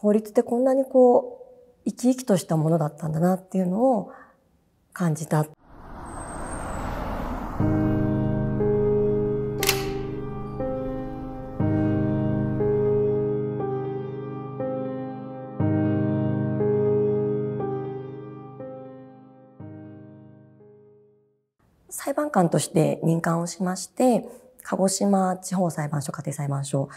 法律ってこんなにこう、生き生きとしたものだったんだなっていうのを感じた。裁判官として任官をしまして、鹿児島地方裁判所家庭裁判所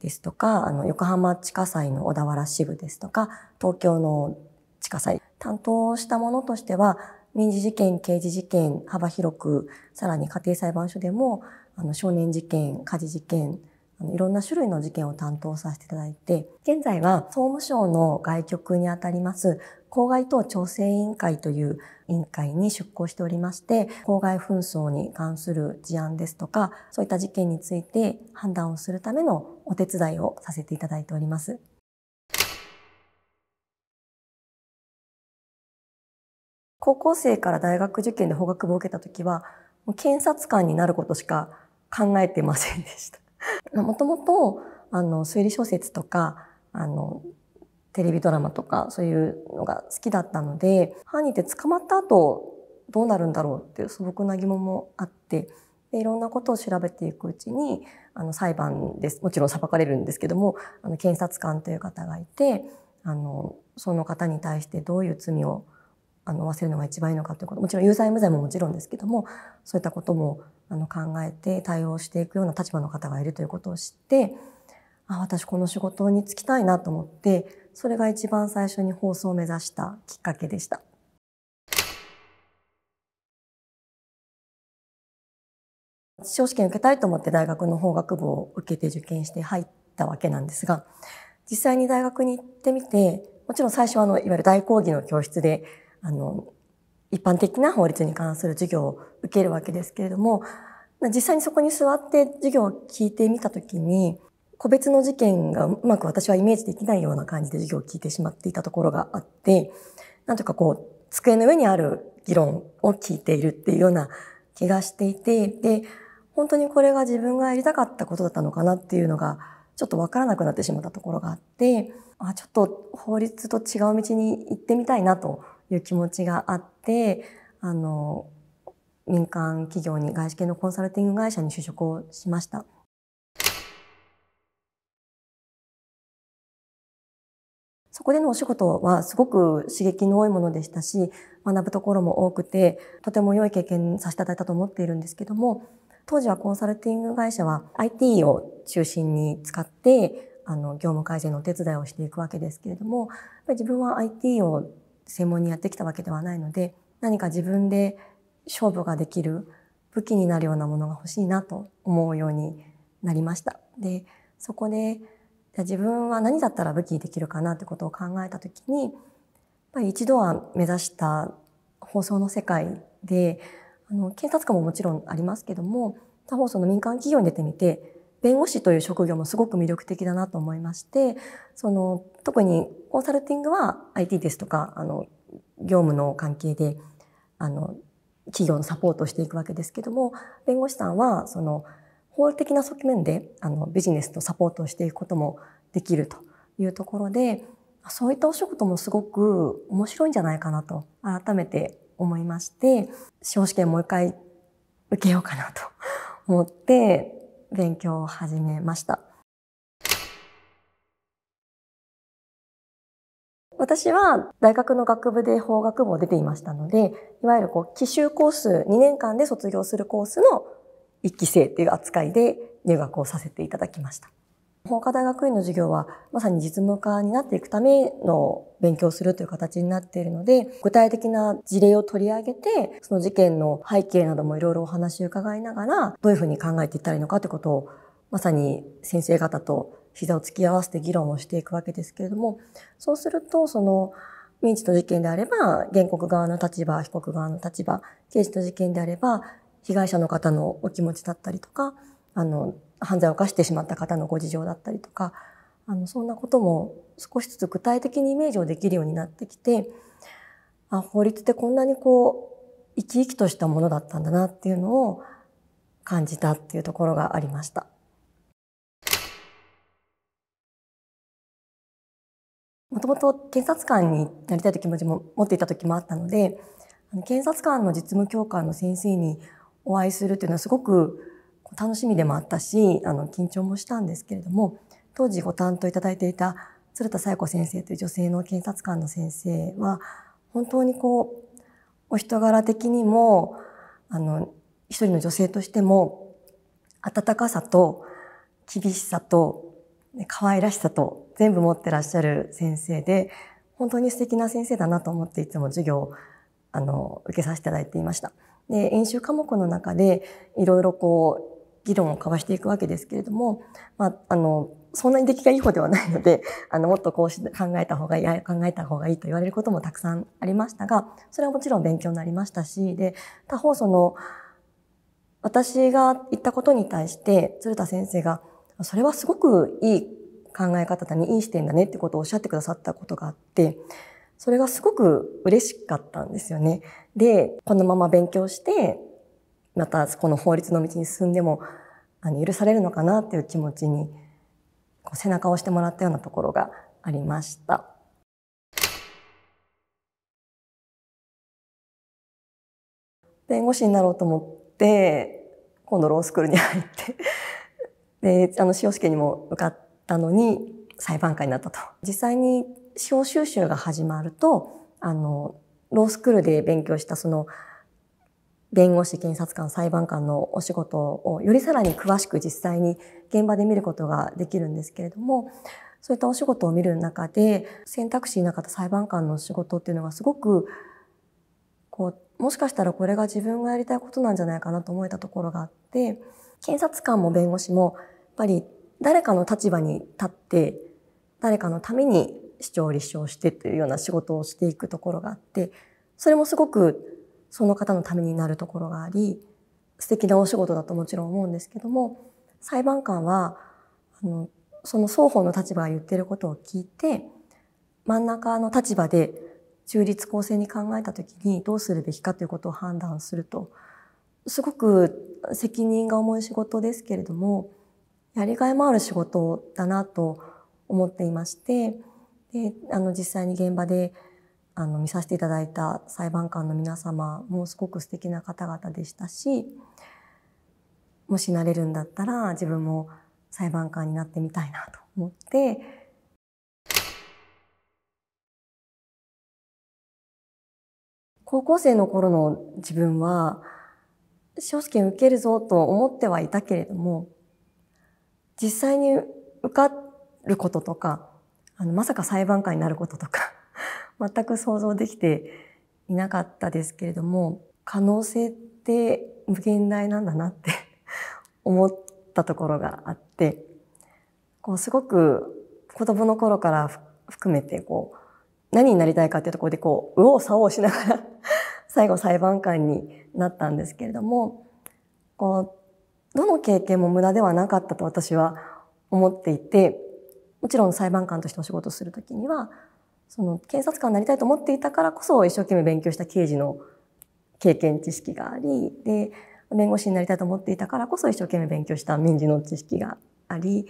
ですとか、あの、横浜地下祭の小田原支部ですとか、東京の地下祭、担当したものとしては、民事事件、刑事事件、幅広く、さらに家庭裁判所でも、あの、少年事件、家事事件、いろんな種類の事件を担当させていただいて、現在は総務省の外局にあたります公害等調整委員会という委員会に出向しておりまして、公害紛争に関する事案ですとか、そういった事件について判断をするためのお手伝いをさせていただいております。高校生から大学受験で法学部を受けた時は、検察官になることしか考えてませんでした。もともと、あの、推理小説とか、あの、テレビドラマとかそういうのが好きだったので、犯人って捕まった後どうなるんだろうっていう素朴な疑問もあって、でいろんなことを調べていくうちに、あの裁判です。もちろん裁かれるんですけども、あの検察官という方がいて、あの、その方に対してどういう罪をあの、負わせるのが一番いいのかということ、もちろん有罪無罪ももちろんですけども、そういったこともあの考えて対応していくような立場の方がいるということを知って、あ、私この仕事に就きたいなと思って、それが一番最初に放送を目指したきっかけでした。司法試験受けたいと思って大学の法学部を受けて受験して入ったわけなんですが、実際に大学に行ってみて、もちろん最初はあの、いわゆる大講義の教室で、あの、一般的な法律に関する授業を受けるわけですけれども、実際にそこに座って授業を聞いてみたときに、個別の事件がうまく私はイメージできないような感じで授業を聞いてしまっていたところがあって、なんとかこう、机の上にある議論を聞いているっていうような気がしていて、で、本当にこれが自分がやりたかったことだったのかなっていうのが、ちょっとわからなくなってしまったところがあって、あちょっと法律と違う道に行ってみたいなという気持ちがあって、あの、民間企業に外資系のコンサルティング会社に就職をしました。そこでのお仕事はすごく刺激の多いものでしたし、学ぶところも多くて、とても良い経験させていただいたと思っているんですけども、当時はコンサルティング会社は IT を中心に使って、あの、業務改善のお手伝いをしていくわけですけれども、やっぱり自分は IT を専門にやってきたわけではないので、何か自分で勝負ができる武器になるようなものが欲しいなと思うようになりました。で、そこでじゃ自分は何だったら武器にできるかなってことを考えたときに、やっぱり一度は目指した放送の世界で、あの、検察官ももちろんありますけども、他方その民間企業に出てみて、弁護士という職業もすごく魅力的だなと思いまして、その、特にコンサルティングは IT ですとか、あの、業務の関係で、あの、企業のサポートをしていくわけですけども、弁護士さんは、その、法的な側面であのビジネスとサポートをしていくこともできるというところでそういったお仕事もすごく面白いんじゃないかなと改めて思いまして司法試験もう一回受けようかなと思って勉強を始めました。私は大学の学部で法学部を出ていましたので、いわゆるこう、奇襲コース、2年間で卒業するコースの1期生っていう扱いで入学をさせていただきました。法科大学院の授業はまさに実務家になっていくための勉強するという形になっているので、具体的な事例を取り上げて、その事件の背景などもいろいろお話を伺いながら、どういうふうに考えていったらいいのかということを、まさに先生方と膝を突き合わせて議論をしていくわけですけれども、そうすると、その、民事の事件であれば、原告側の立場、被告側の立場、刑事の事件であれば、被害者の方のお気持ちだったりとか、あの、犯罪を犯してしまった方のご事情だったりとか、あの、そんなことも少しずつ具体的にイメージをできるようになってきて、あ、法律ってこんなにこう、生き生きとしたものだったんだなっていうのを感じたっていうところがありました。もともと検察官になりたいという気持ちも持っていた時もあったので、検察官の実務教官の先生にお会いするというのはすごく楽しみでもあったし、あの、緊張もしたんですけれども、当時ご担当いただいていた鶴田紗子先生という女性の検察官の先生は、本当にこう、お人柄的にも、あの、一人の女性としても、温かさと厳しさと可愛らしさと全部持ってらっしゃる先生で、本当に素敵な先生だなと思っていつも授業をあの受けさせていただいていました。で、演習科目の中でいろいろこう議論を交わしていくわけですけれども、まあ、あの、そんなに出来がいい方ではないので、あの、もっとこうし考えた方がいい、考えた方がいいと言われることもたくさんありましたが、それはもちろん勉強になりましたし、で、他方その、私が言ったことに対して、鶴田先生が、それはすごくいい考え方だね、いい視点だねってことをおっしゃってくださったことがあって、それがすごく嬉しかったんですよね。で、このまま勉強して、またこの法律の道に進んでも、あの、許されるのかなっていう気持ちに、こう背中を押してもらったようなところがありました。弁護士になろうと思って、今度ロースクールに入って で、あの、司法試験にも受かったのに、裁判官になったと。実際に司法修習が始まると、あの、ロースクールで勉強したその、弁護士、検察官、裁判官のお仕事をよりさらに詳しく実際に現場で見ることができるんですけれども、そういったお仕事を見る中で選択肢になかった裁判官の仕事っていうのがすごくこうもしかしたらこれが自分がやりたいことなんじゃないかなと思えたところがあって検察官も弁護士もやっぱり誰かの立場に立って誰かのために主張を立証してというような仕事をしていくところがあってそれもすごくその方のためになるところがあり素敵なお仕事だともちろん思うんですけども裁判官はあのその双方の立場が言っていることを聞いて真ん中の立場で中立公正に考えた時にどうするべきかということを判断すると。すごく責任が重い仕事ですけれどもやりがいもある仕事だなと思っていましてであの実際に現場であの見させていただいた裁判官の皆様もすごく素敵な方々でしたしもしなれるんだったら自分も裁判官になってみたいなと思って高校生の頃の自分は司法試験受けるぞと思ってはいたけれども実際に受かることとかあのまさか裁判官になることとか全く想像できていなかったですけれども可能性って無限大なんだなって 思ったところがあってこうすごく子供の頃から含めてこう何になりたいかっていうところでこう右往左往しながら 最後裁判官になったんですけれどもこうどの経験も無駄ではなかったと私は思っていてもちろん裁判官としてお仕事するときにはその検察官になりたいと思っていたからこそ一生懸命勉強した刑事の経験知識がありで弁護士になりたいと思っていたからこそ一生懸命勉強した民事の知識があり、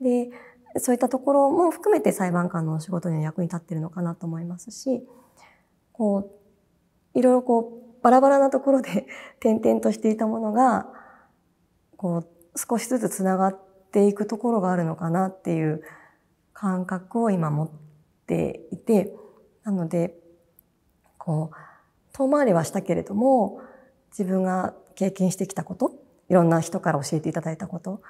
で、そういったところも含めて裁判官の仕事には役に立っているのかなと思いますし、こう、いろいろこう、バラバラなところで 点々としていたものが、こう、少しずつつながっていくところがあるのかなっていう感覚を今持ってていて、なので、こう、遠回りはしたけれども、自分が経験してきたこと、いろんな人から教えていただいたこと、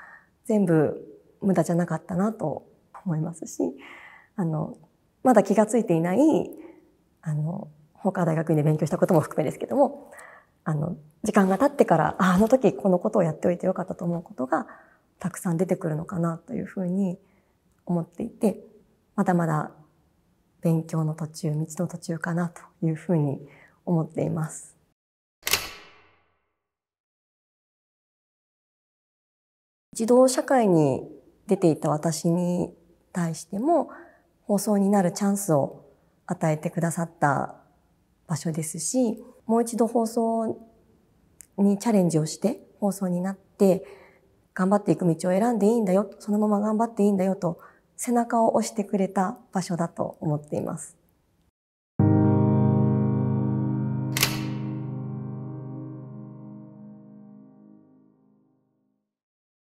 全部無駄じゃなかったなと思いますし、あの、まだ気がついていない、あの、他大学院で勉強したことも含めですけども、あの、時間が経ってから、あの時このことをやっておいてよかったと思うことがたくさん出てくるのかなというふうに思っていて、まだまだ勉強の途中、道の途中かなというふうに思っています。自動社会に出ていた私に対しても放送になるチャンスを与えてくださった場所ですし、もう一度放送にチャレンジをして放送になって頑張っていく道を選んでいいんだよ、そのまま頑張っていいんだよと背中を押してくれた場所だと思っています。